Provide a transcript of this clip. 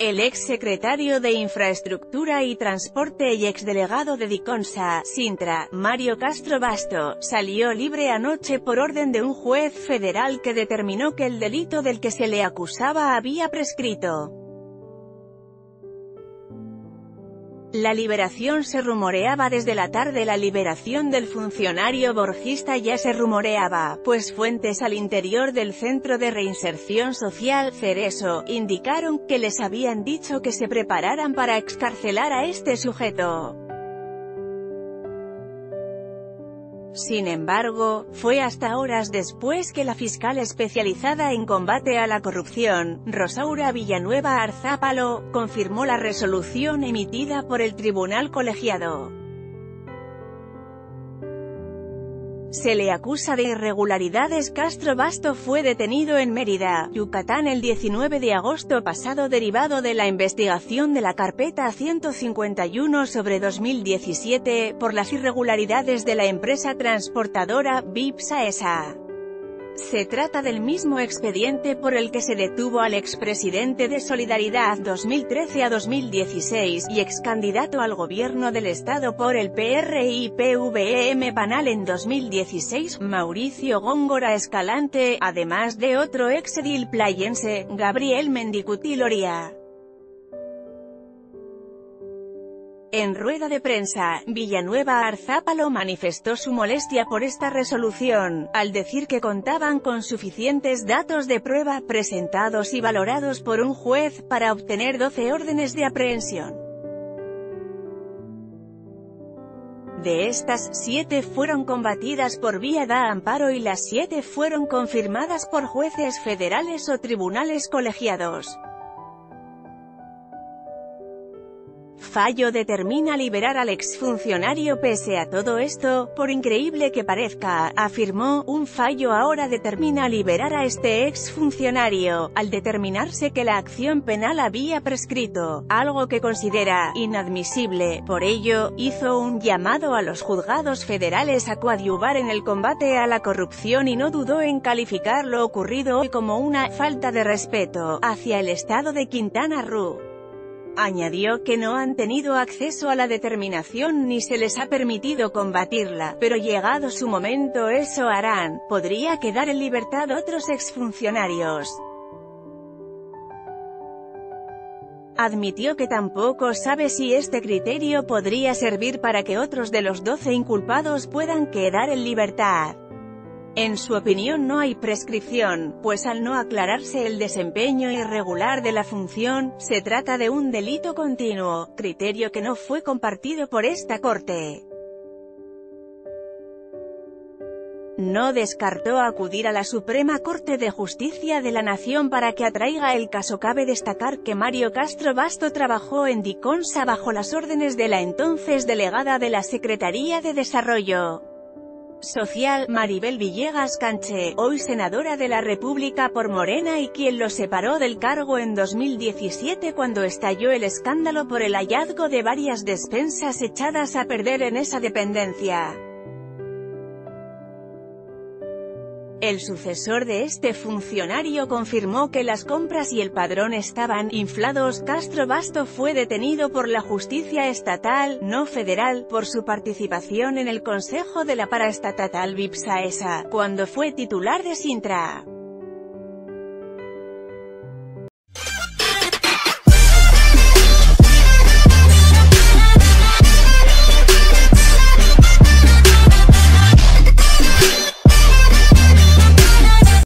El ex secretario de Infraestructura y Transporte y exdelegado de Diconsa, Sintra, Mario Castro Basto, salió libre anoche por orden de un juez federal que determinó que el delito del que se le acusaba había prescrito. La liberación se rumoreaba desde la tarde La liberación del funcionario borgista ya se rumoreaba, pues fuentes al interior del Centro de Reinserción Social, Cereso, indicaron que les habían dicho que se prepararan para excarcelar a este sujeto. Sin embargo, fue hasta horas después que la fiscal especializada en combate a la corrupción, Rosaura Villanueva Arzápalo, confirmó la resolución emitida por el tribunal colegiado. Se le acusa de irregularidades. Castro Basto fue detenido en Mérida, Yucatán el 19 de agosto pasado derivado de la investigación de la carpeta 151 sobre 2017, por las irregularidades de la empresa transportadora, VIPSA se trata del mismo expediente por el que se detuvo al expresidente de Solidaridad 2013 a 2016 y excandidato al gobierno del Estado por el PRI-PVM Panal en 2016, Mauricio Góngora Escalante, además de otro exedil playense, Gabriel Mendicuti Loria. En rueda de prensa, Villanueva Arzápalo manifestó su molestia por esta resolución, al decir que contaban con suficientes datos de prueba presentados y valorados por un juez para obtener 12 órdenes de aprehensión. De estas, siete fueron combatidas por vía de amparo y las siete fueron confirmadas por jueces federales o tribunales colegiados. Fallo determina liberar al exfuncionario pese a todo esto, por increíble que parezca, afirmó, un fallo ahora determina liberar a este exfuncionario, al determinarse que la acción penal había prescrito, algo que considera inadmisible, por ello, hizo un llamado a los juzgados federales a coadyuvar en el combate a la corrupción y no dudó en calificar lo ocurrido como una falta de respeto hacia el Estado de Quintana Roo. Añadió que no han tenido acceso a la determinación ni se les ha permitido combatirla, pero llegado su momento eso harán, podría quedar en libertad otros exfuncionarios. Admitió que tampoco sabe si este criterio podría servir para que otros de los 12 inculpados puedan quedar en libertad. En su opinión no hay prescripción, pues al no aclararse el desempeño irregular de la función, se trata de un delito continuo, criterio que no fue compartido por esta Corte. No descartó acudir a la Suprema Corte de Justicia de la Nación para que atraiga el caso. Cabe destacar que Mario Castro Basto trabajó en Diconsa bajo las órdenes de la entonces delegada de la Secretaría de Desarrollo social, Maribel Villegas Canche, hoy senadora de la República por Morena y quien lo separó del cargo en 2017 cuando estalló el escándalo por el hallazgo de varias despensas echadas a perder en esa dependencia. El sucesor de este funcionario confirmó que las compras y el padrón estaban inflados. Castro Basto fue detenido por la justicia estatal, no federal, por su participación en el Consejo de la Paraestatal VIPSAESA, cuando fue titular de Sintra.